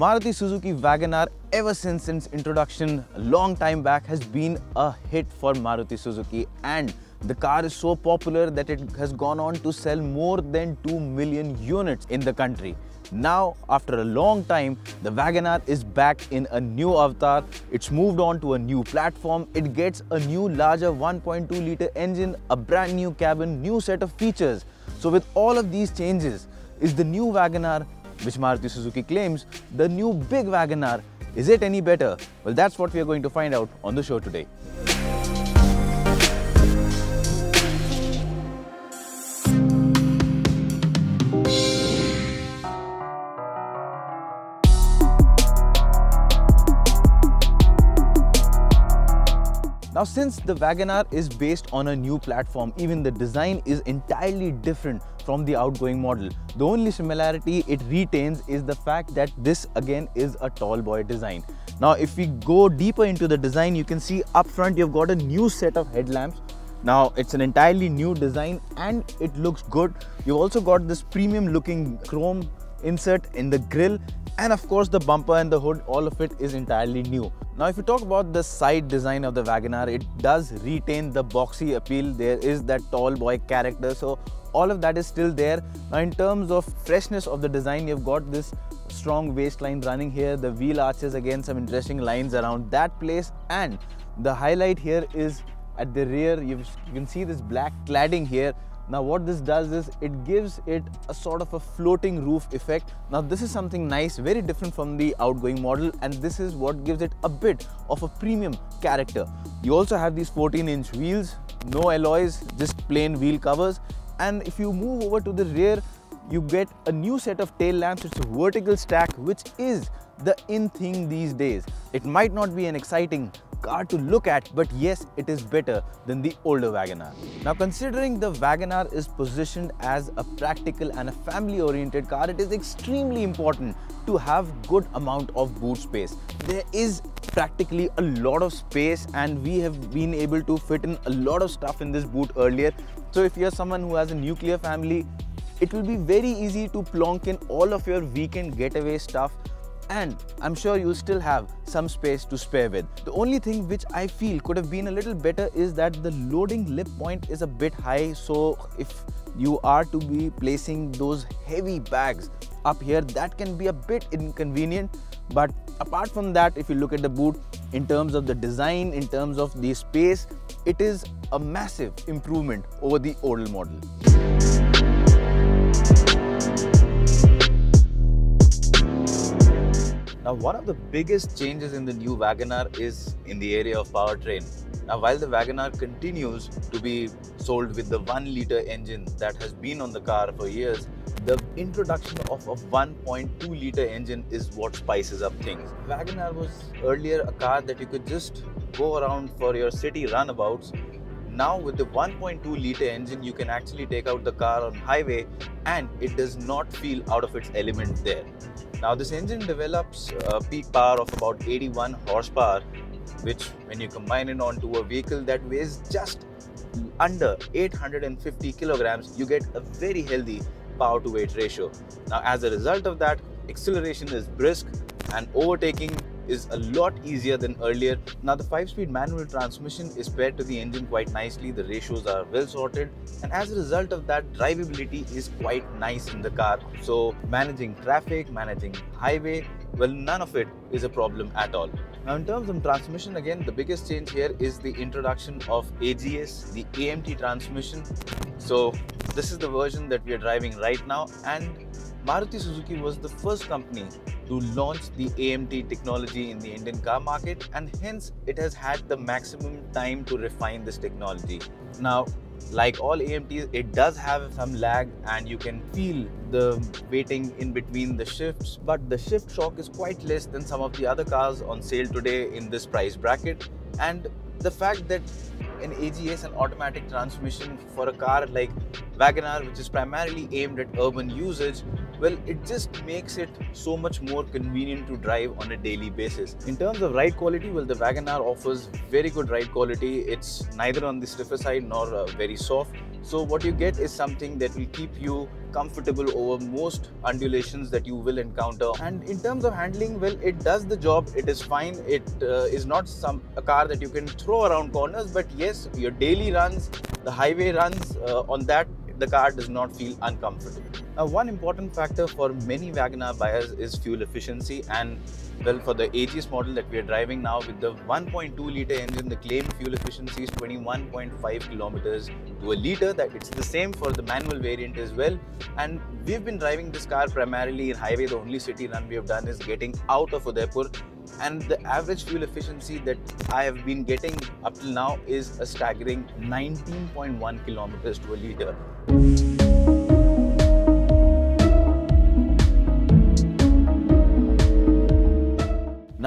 Maruti Suzuki WagonR ever since its introduction a long time back has been a hit for Maruti Suzuki and the car is so popular that it has gone on to sell more than 2 million units in the country. Now, after a long time, the WagonR is back in a new avatar. It's moved on to a new platform. It gets a new larger 1.2 litre engine, a brand new cabin, new set of features. So with all of these changes, is the new WagonR which Maruti Suzuki claims, the new big WagonR. Is it any better? Well, that's what we are going to find out on the show today. Now since the WagonR is based on a new platform, even the design is entirely different from the outgoing model. The only similarity it retains is the fact that this again is a tall boy design. Now if we go deeper into the design, you can see up front you've got a new set of headlamps. Now it's an entirely new design and it looks good. You've also got this premium looking chrome insert in the grille and of course the bumper and the hood all of it is entirely new. Now if you talk about the side design of the WagonR it does retain the boxy appeal. There is that tall boy character so all of that is still there. Now in terms of freshness of the design you've got this strong waistline running here the wheel arches again some interesting lines around that place. And the highlight here is at the rear you can see this black cladding here now what this does is it gives it a sort of a floating roof effect. Now this is something nice, very different from the outgoing model and this is what gives it a bit of a premium character. You also have these 14 inch wheels, no alloys, just plain wheel covers and if you move over to the rear you get a new set of tail lamps. It's a vertical stack which is the in thing these days. It might not be an exciting car to look at, but yes, it is better than the older WagonR. Now, considering the WagonR is positioned as a practical and a family-oriented car, it is extremely important to have good amount of boot space. There is practically a lot of space and we have been able to fit in a lot of stuff in this boot earlier. So if you're someone who has a nuclear family, it will be very easy to plonk in all of your weekend getaway stuff and I'm sure you'll still have some space to spare with. The only thing which I feel could have been a little better is that the loading lip point is a bit high so if you are to be placing those heavy bags up here that can be a bit inconvenient but apart from that if you look at the boot in terms of the design in terms of the space it is a massive improvement over the old model. Now, one of the biggest changes in the new WagonR is in the area of powertrain. Now, while the WagonR continues to be sold with the 1 litre engine that has been on the car for years, the introduction of a 1.2 litre engine is what spices up things. WagonR was earlier a car that you could just go around for your city runabouts now with the 1.2 litre engine, you can actually take out the car on highway and it does not feel out of its element there. Now this engine develops a peak power of about 81 horsepower, which when you combine it onto a vehicle that weighs just under 850 kilograms, you get a very healthy power to weight ratio. Now as a result of that, acceleration is brisk and overtaking is a lot easier than earlier. Now the 5-speed manual transmission is paired to the engine quite nicely, the ratios are well sorted and as a result of that drivability is quite nice in the car. So managing traffic, managing highway, well none of it is a problem at all. Now in terms of transmission again the biggest change here is the introduction of AGS, the AMT transmission. So this is the version that we are driving right now and Maruti Suzuki was the first company to launch the AMT technology in the Indian car market and hence it has had the maximum time to refine this technology. Now, like all AMTs, it does have some lag and you can feel the waiting in between the shifts, but the shift shock is quite less than some of the other cars on sale today in this price bracket. And the fact that an AGS, and automatic transmission for a car like WagonR, which is primarily aimed at urban usage, well, it just makes it so much more convenient to drive on a daily basis. In terms of ride quality, well, the WagonR offers very good ride quality. It's neither on the stiffer side nor uh, very soft. So what you get is something that will keep you comfortable over most undulations that you will encounter. And in terms of handling, well, it does the job. It is fine. It uh, is not some a car that you can throw around corners, but yes, your daily runs, the highway runs uh, on that the car does not feel uncomfortable. Now, one important factor for many WagonR buyers is fuel efficiency and well, for the AGS model that we are driving now with the 1.2 liter engine, the claimed fuel efficiency is 21.5 kilometers to a liter. That it's the same for the manual variant as well. And we've been driving this car primarily in highway. The only city run we have done is getting out of Udaipur. And the average fuel efficiency that I have been getting up till now is a staggering 19.1 kilometers to a liter.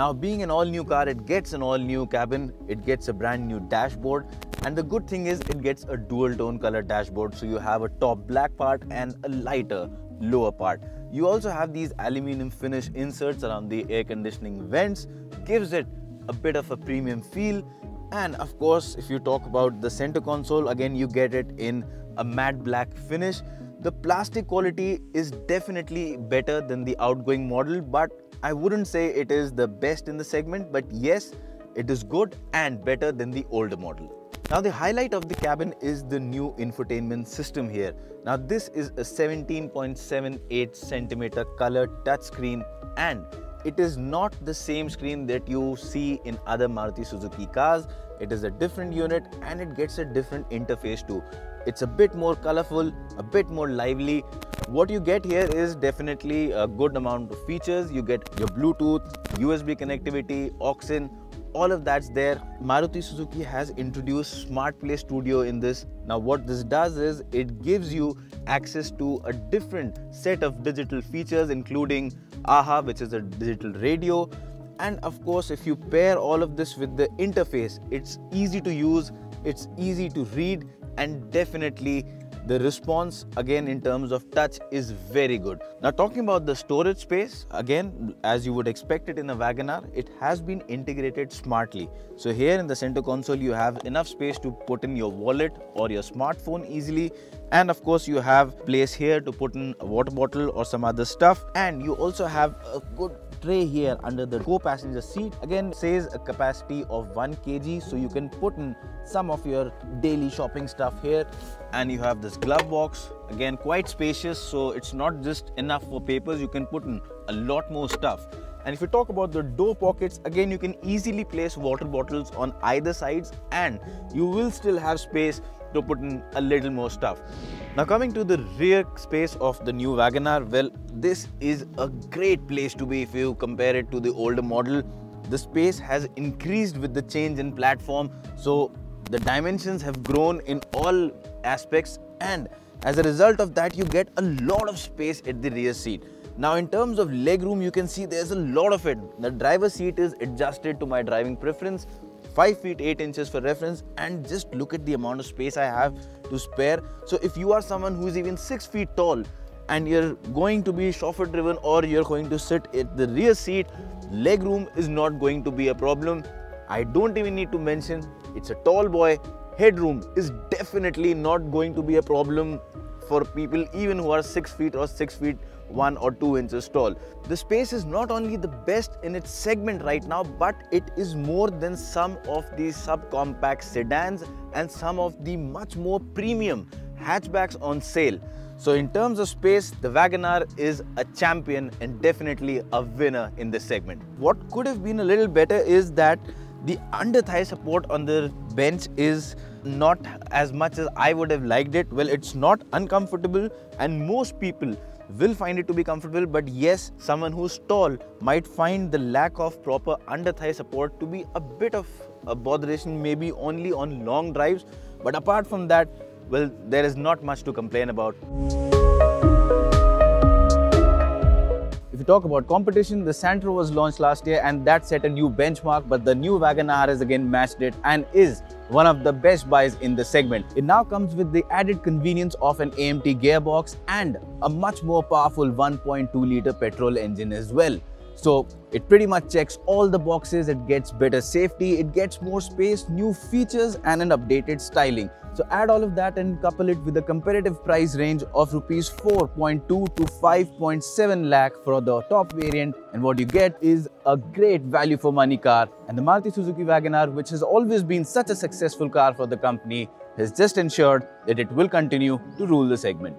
Now being an all new car, it gets an all new cabin, it gets a brand new dashboard and the good thing is it gets a dual tone color dashboard so you have a top black part and a lighter lower part. You also have these aluminum finish inserts around the air conditioning vents, gives it a bit of a premium feel and of course if you talk about the center console again you get it in a matte black finish. The plastic quality is definitely better than the outgoing model but I wouldn't say it is the best in the segment, but yes, it is good and better than the older model. Now the highlight of the cabin is the new infotainment system here. Now this is a 17.78 centimeter color touchscreen and it is not the same screen that you see in other Maruti Suzuki cars. It is a different unit and it gets a different interface too. It's a bit more colorful, a bit more lively. What you get here is definitely a good amount of features. You get your Bluetooth, USB connectivity, aux all of that's there. Maruti Suzuki has introduced Smart Play Studio in this. Now what this does is it gives you access to a different set of digital features including AHA which is a digital radio and of course if you pair all of this with the interface it's easy to use it's easy to read and definitely the response again in terms of touch is very good. Now talking about the storage space, again as you would expect it in a WagonR, it has been integrated smartly. So here in the center console you have enough space to put in your wallet or your smartphone easily and of course you have place here to put in a water bottle or some other stuff. And you also have a good tray here under the co-passenger seat. Again says a capacity of 1 kg. So you can put in some of your daily shopping stuff here. And you have this glove box. Again quite spacious. So it's not just enough for papers. You can put in a lot more stuff and if you talk about the door pockets again you can easily place water bottles on either sides and you will still have space to put in a little more stuff now coming to the rear space of the new WagonR, well, this is a great place to be if you compare it to the older model. The space has increased with the change in platform, so the dimensions have grown in all aspects and as a result of that, you get a lot of space at the rear seat. Now in terms of legroom, you can see there's a lot of it. The driver's seat is adjusted to my driving preference 5 feet 8 inches for reference and just look at the amount of space I have to spare. So if you are someone who is even 6 feet tall and you're going to be chauffeur driven or you're going to sit at the rear seat, leg room is not going to be a problem. I don't even need to mention it's a tall boy. Headroom is definitely not going to be a problem for people even who are 6 feet or 6 feet 1 or 2 inches tall. The space is not only the best in its segment right now, but it is more than some of the subcompact sedans and some of the much more premium hatchbacks on sale. So in terms of space, the WagonR is a champion and definitely a winner in this segment. What could have been a little better is that the under thigh support on the bench is not as much as I would have liked it. Well, it's not uncomfortable and most people will find it to be comfortable but yes someone who's tall might find the lack of proper under thigh support to be a bit of a botheration maybe only on long drives but apart from that well there is not much to complain about you talk about competition, the Santro was launched last year and that set a new benchmark, but the new WagonR has again matched it and is one of the best buys in the segment. It now comes with the added convenience of an AMT gearbox and a much more powerful 1.2 litre petrol engine as well. So it pretty much checks all the boxes. It gets better safety, it gets more space, new features and an updated styling. So add all of that and couple it with a competitive price range of rupees 4.2 to 5.7 lakh for the top variant and what you get is a great value for money car and the Maruti Suzuki WagonR which has always been such a successful car for the company has just ensured that it will continue to rule the segment.